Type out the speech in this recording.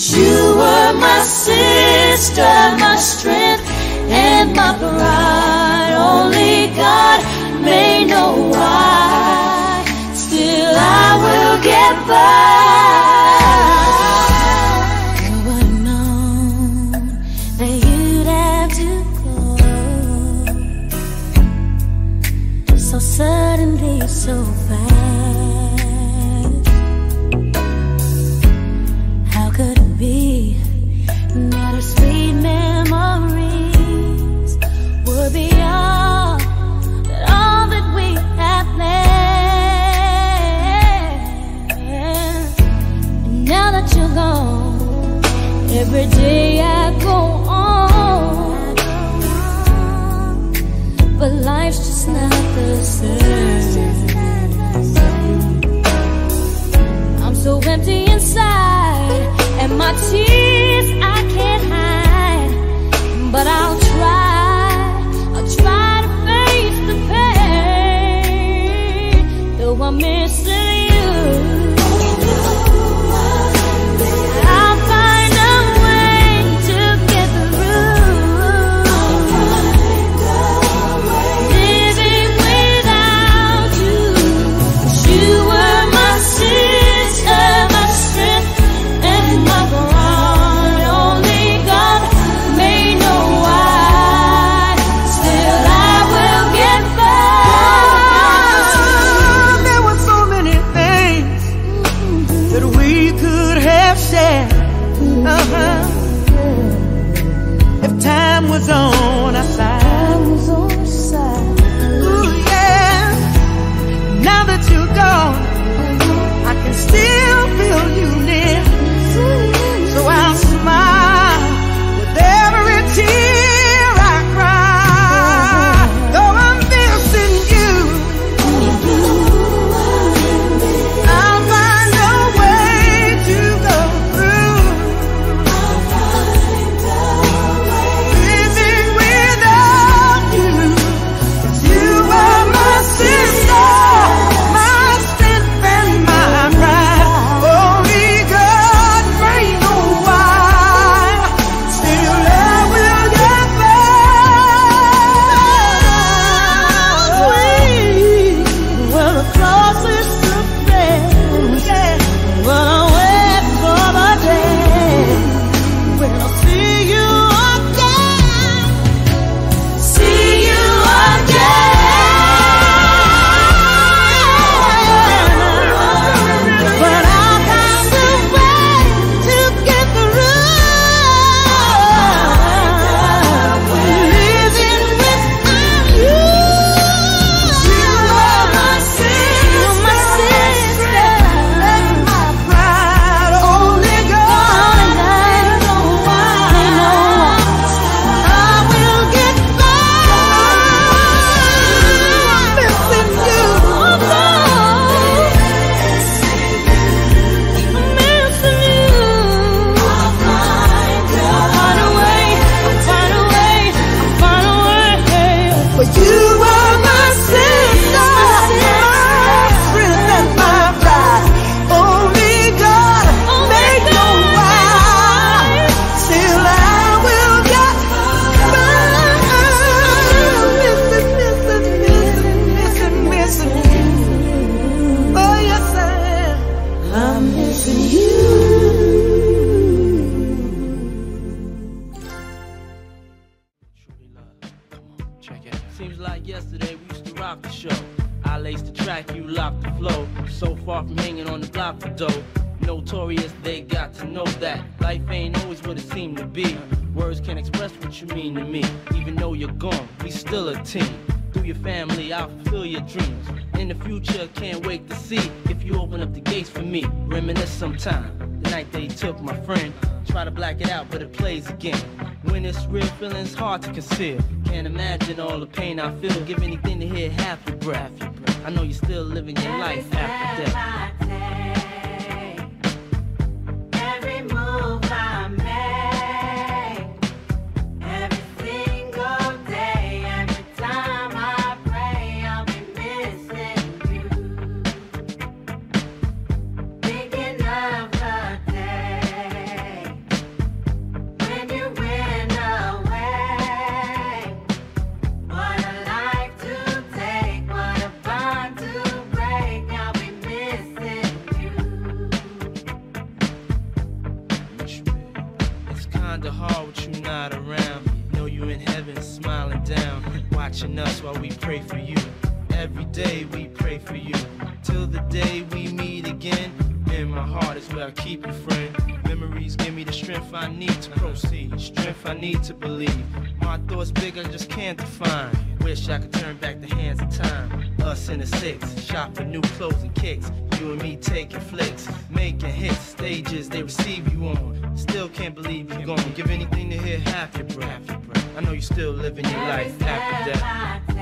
Cause you were my sister, my strength, and my pride. Only God may know why. Still, I will get by. Who would known that you'd have to go so suddenly, so fast? Every day I go on, but life's just not the same. I'm so empty inside, and my tears I laced the track, you locked the flow. So far from hanging on the block for dough. Notorious, they got to know that life ain't always what it seemed to be. Words can't express what you mean to me. Even though you're gone, we still a team. Through your family, I'll fulfill your dreams. In the future, can't wait to see if you open up the gates for me. Reminisce sometime. The night they took my friend. Try to black it out, but it plays again. When it's real, feeling's hard to conceal. Can't imagine all the pain I feel. Give anything to hear half your breath. I know you're still living your life after death. Pray for you, till the day we meet again. In my heart is where I keep you, friend. Memories give me the strength I need to proceed, strength I need to believe. My thoughts big, I just can't define. Wish I could turn back the hands of time. Us in the six, shop for new clothes and kicks. You and me taking flicks, making hits, stages they receive you on. Still can't believe you're gone. Give anything to hear half your breath. I know you still living your life after death.